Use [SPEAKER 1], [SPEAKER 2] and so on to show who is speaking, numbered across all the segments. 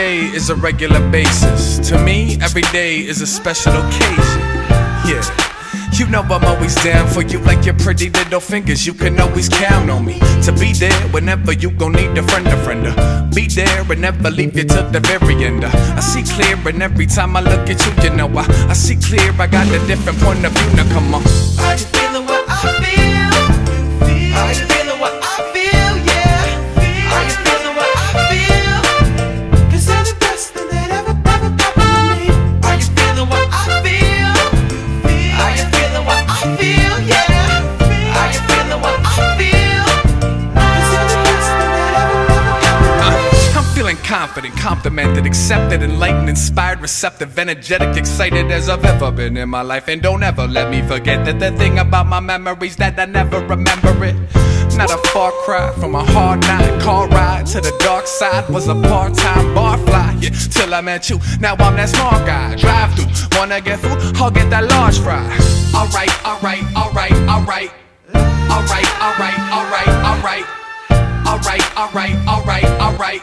[SPEAKER 1] is a regular basis. To me, every day is a special occasion. Yeah. You know I'm always down for you like your pretty little fingers. You can always count on me to be there whenever you gon' need a friend, a friend. uh. Be there and never leave you till the very end. I see clear and every time I look at you, you know I, I see clear. I got a different point of view. Now come on. Complimented, accepted, enlightened, inspired, receptive, energetic, excited as I've ever been in my life. And don't ever let me forget that the thing about my memories that I never remember it. Not a far cry from a hard night car ride to the dark side was a part-time bar fly. Yeah, till I met you. Now I'm that small guy. Drive through, wanna get food? I'll get that large fry. Alright, alright, alright, alright. Alright, alright, alright, alright. Alright, alright, alright. Alright,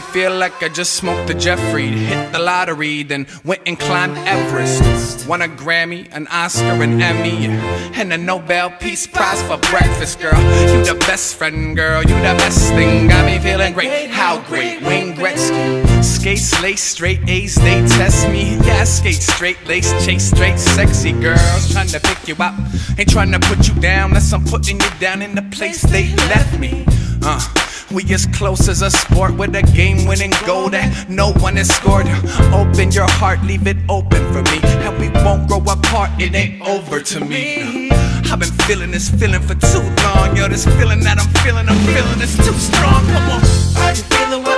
[SPEAKER 2] me. Feel
[SPEAKER 1] like I just smoked a Jeffrey, hit the lottery, then went and climbed Everest. Won a Grammy, an Oscar, an Emmy, and a Nobel Peace Prize for breakfast, girl. You the best friend, girl. You the best thing. Got me feeling great. How great? Wayne Gretzky. Skate, lace, straight A's, they test me. Yeah, skate straight, lace, chase straight, sexy girls trying to pick you up. Ain't trying to put you down, unless I'm putting you down in the place they left me. Uh, we as close as a sport with a game winning goal that no one has scored. Open your heart, leave it open for me. And we won't grow apart, it ain't over to me. I've been feeling this feeling for too long. Yo, this feeling that I'm feeling, I'm feeling is too strong. Come on.
[SPEAKER 2] I feel?